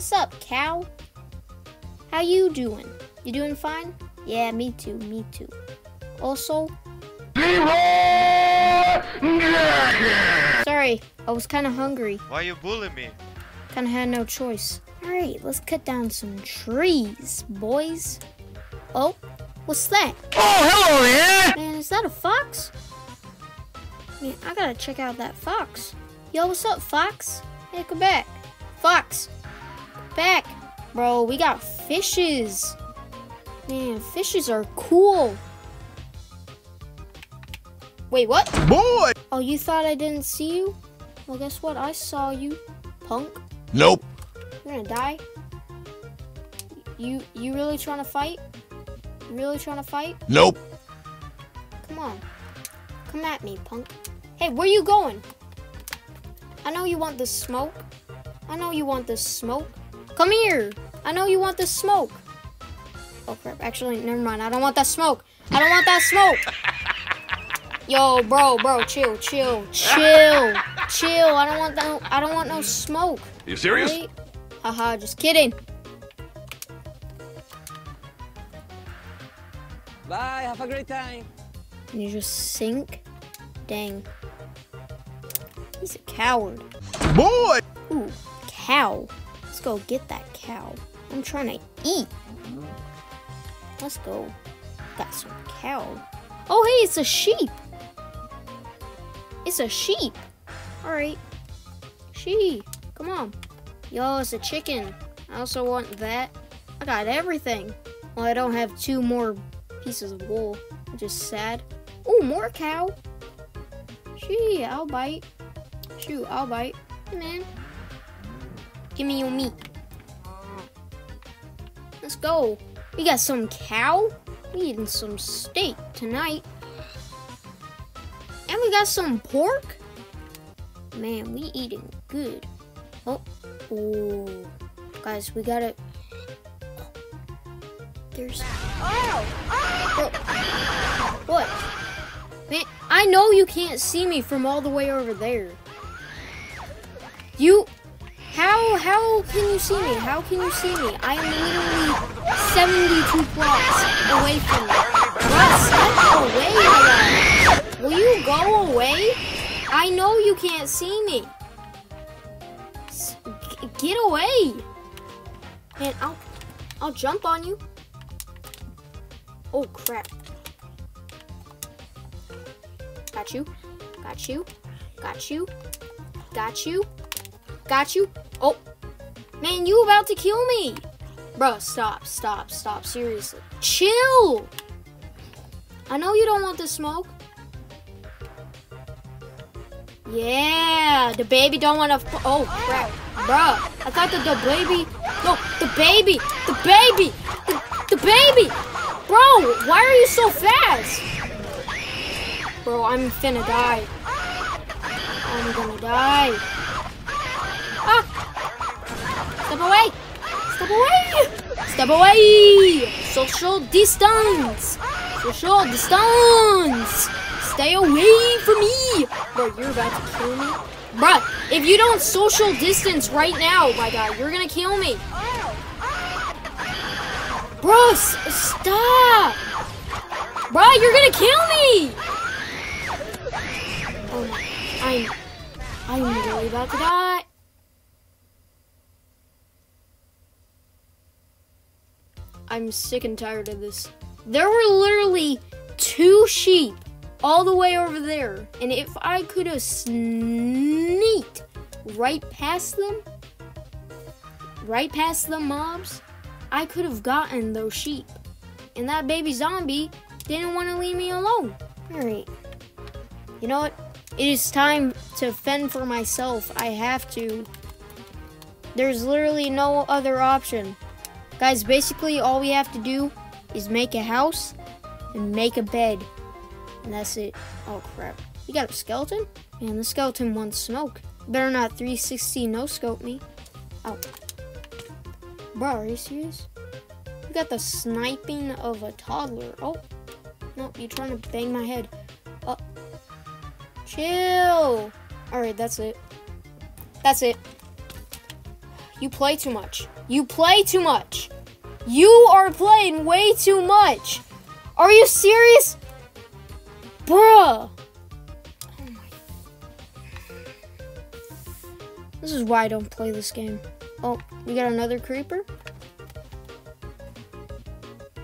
What's up, cow? How you doing? You doing fine? Yeah, me too, me too. Also, sorry, I was kind of hungry. Why you bullying me? Kind of had no choice. All right, let's cut down some trees, boys. Oh, what's that? Oh, hello there! Man, is that a fox? Man, I gotta check out that fox. Yo, what's up, fox? Hey, come back. Fox, back. Bro, we got fishes. Man, fishes are cool. Wait, what? Boy! Oh, you thought I didn't see you? Well, guess what? I saw you, punk. Nope. You're gonna die. You you really trying to fight? You really trying to fight? Nope. Come on. Come at me, punk. Hey, where you going? I know you want the smoke. I know you want the smoke. Come here. I know you want the smoke. Oh crap. Actually, never mind. I don't want that smoke. I don't want that smoke. Yo, bro, bro, chill, chill, chill, chill. I don't want no I don't want no smoke. You serious? Right? Haha, just kidding. Bye, have a great time. And you just sink? Dang. He's a coward. Boy! Ooh, cow. Let's go get that cow. I'm trying to eat. Let's go. Got some cow. Oh, hey, it's a sheep. It's a sheep. All right. Sheep. Come on. Yo, it's a chicken. I also want that. I got everything. Well, I don't have two more pieces of wool, which is sad. Oh, more cow. Gee, I'll bite. Shoot, I'll bite. Hey, man. Give me your meat. Let's go. We got some cow. We eating some steak tonight. And we got some pork. Man, we eating good. Oh, oh, guys, we gotta. There's. Oh, oh, what? Man, I know you can't see me from all the way over there. You, how can you see me? How can you see me? I am literally 72 blocks away from you. Bruh, step away. Will you go away? I know you can't see me. S- Get away. Man, I'll I'll jump on you. Oh crap. Got you. Got you. Got you. Got you. Got you. Oh. Man, you about to kill me. Bruh, stop, stop, stop. Seriously. Chill. I know you don't want the smoke. Yeah, the baby don't want to. Oh crap, bruh! I thought that the baby. No, the baby, the baby, the, the baby, bro! Why are you so fast, bro? I'm finna die. I'm gonna die. Ah! Step away! Step away! Step away! Social distance! Social distance! Stay away from me! Bro, you're about to kill me. Bruh, if you don't social distance right now, my god, you're gonna kill me. Bro, stop! Bruh, you're gonna kill me! Oh I'm, I'm really about to die. I'm sick and tired of this. There were literally two sheep all the way over there. And if I could have sneaked right past them, right past the mobs, I could have gotten those sheep. And that baby zombie didn't want to leave me alone. Alright. You know what? It is time to fend for myself. I have to. There's literally no other option. Guys, basically all we have to do is make a house and make a bed. And that's it. Oh crap. You got a skeleton? Man, the skeleton wants smoke. Better not 360 no scope me. Oh. Bro, are you serious? You got the sniping of a toddler. Oh. No, you're trying to bang my head. Oh. Chill. Alright, that's it. That's it. You play too much. You play too much. You are playing way too much. Are you serious? Bruh. Oh this is why I don't play this game. Oh, we got another creeper?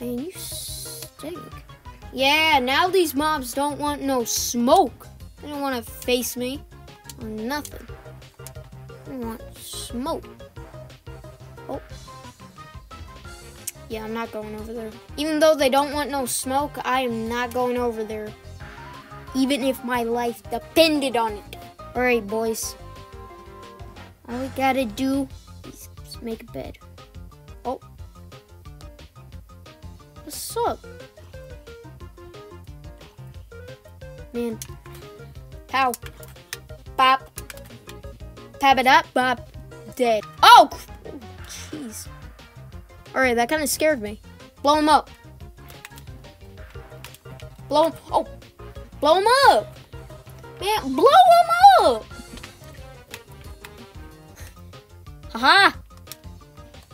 Man, you stink. Yeah, now these mobs don't want no smoke. They don't want to face me or nothing. Want smoke. Oh. Yeah, I'm not going over there. Even though they don't want no smoke, I am not going over there. Even if my life depended on it. Alright, boys. All we gotta do is make a bed. Oh. What's up? Man. Pow. Bop. Pab it up, bop. Dead. Oh! Jeez. Alright, that kind of scared me. Blow him up. Blow him. Oh! Blow him up! Man, blow him up! Haha!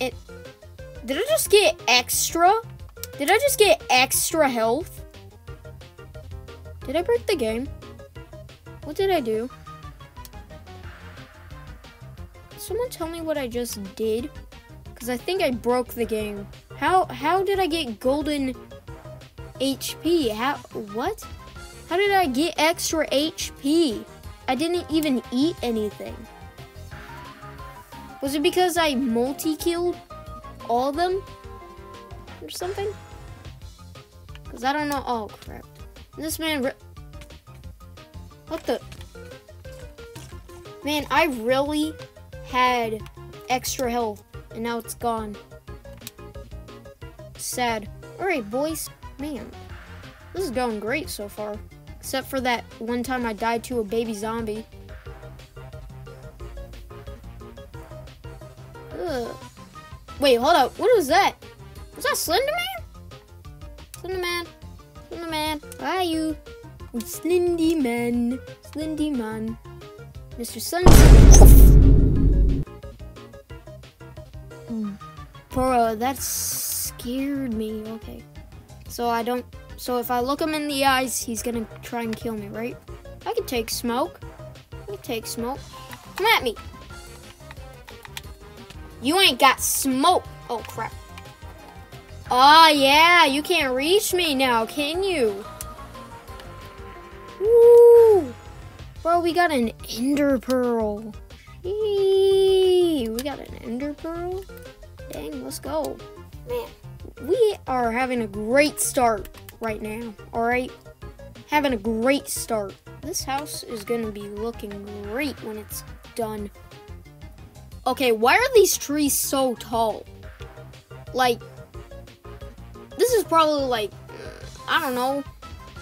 It. Did I just get extra? Did I just get extra health? Did I break the game? What did I do? Someone tell me what I just did? Because I think I broke the game. How how did I get golden HP? How what? How did I get extra HP? I didn't even eat anything. Was it because I multi-killed all of them? Or something? Because I don't know. Oh, crap. This man... What the... Man, I really had extra health, and now it's gone. Sad. Alright, boys. Man, this is going great so far. Except for that one time I died to a baby zombie. Ugh. Wait, hold up. What was that? Was that Slender Man? Slender Man. Slender Man. Where are you? Slendy Man. Slendy Man. Mr. Sun. Bro, that scared me. Okay. So I don't. So if I look him in the eyes, he's gonna try and kill me, right? I can take smoke. I can take smoke. Come at me. You ain't got smoke. Oh, crap. Oh, yeah. You can't reach me now, can you? Woo. Bro, we got an ender pearl. Eee, we got an ender pearl. Dang, let's go. Man, we are having a great start right now, all right? Having a great start. This house is going to be looking great when it's done. Okay, why are these trees so tall? Like, this is probably like, I don't know,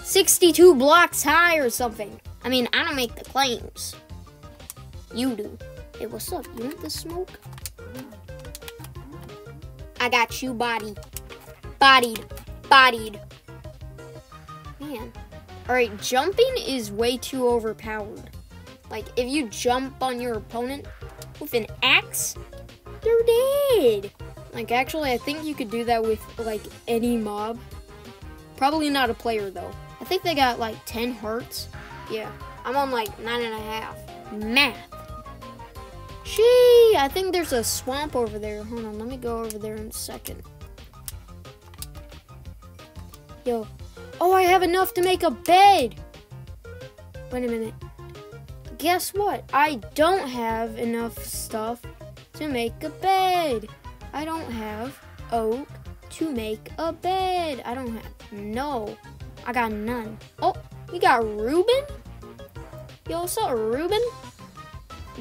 62 blocks high or something. I mean, I don't make the claims. You do. Hey, what's up? You want the smoke? I got you body. Bodied. Bodied. Man. Alright, jumping is way too overpowered. Like, if you jump on your opponent with an axe, they're dead. Like, actually, I think you could do that with, like, any mob. Probably not a player, though. I think they got, like, 10 hearts. Yeah, I'm on, like, nine and a half. Math. I think there's a swamp over there. Hold on, let me go over there in a second. Yo. Oh, I have enough to make a bed. Wait a minute. Guess what? I don't have enough stuff to make a bed. I don't have oak to make a bed. I don't have no. I got none. Oh, we got Reuben. Yo, what's up, Reuben?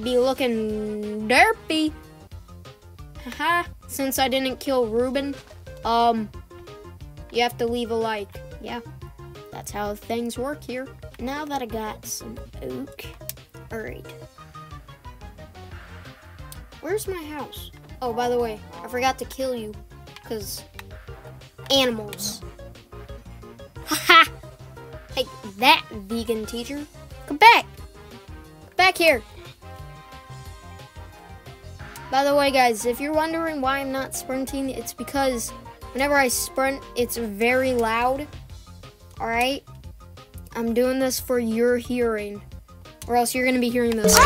Be looking derpy. Haha. Since I didn't kill Reuben, um, you have to leave a like. Yeah, that's how things work here. Now that I got some oak, all right. Where's my house? Oh, by the way, I forgot to kill you, cause animals. Haha! Take that, vegan teacher. Come back. Come back here. By the way, guys, if you're wondering why I'm not sprinting, it's because whenever I sprint, it's very loud. All right? I'm doing this for your hearing, or else you're gonna be hearing this.